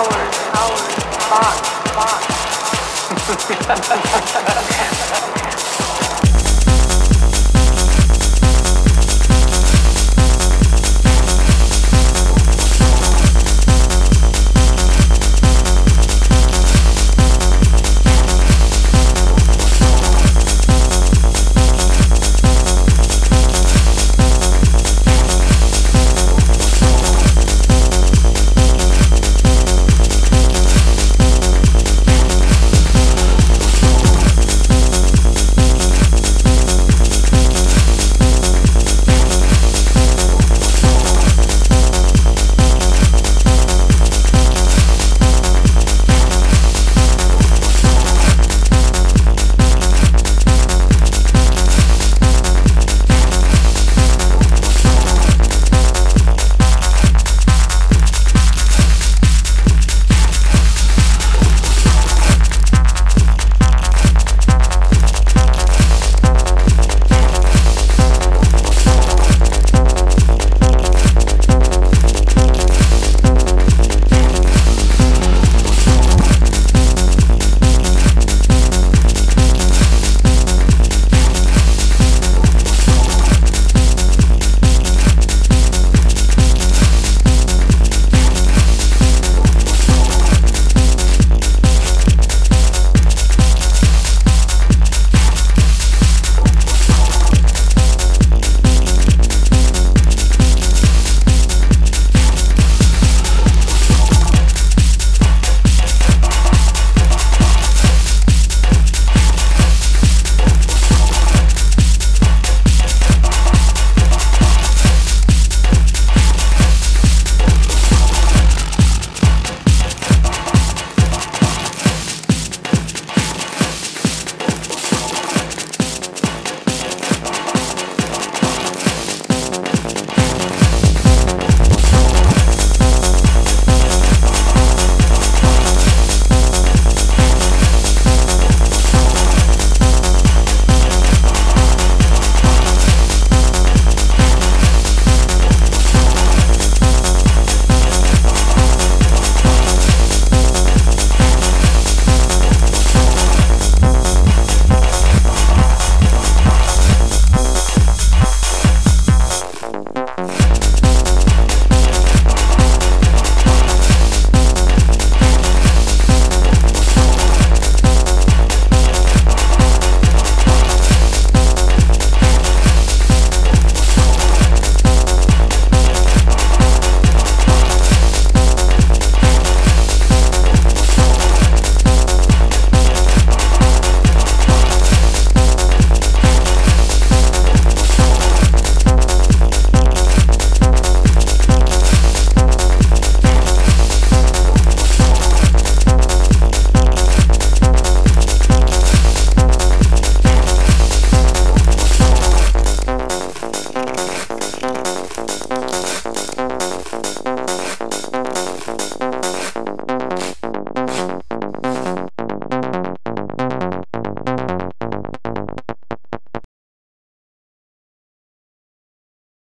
hours, hours, Fox, Fox.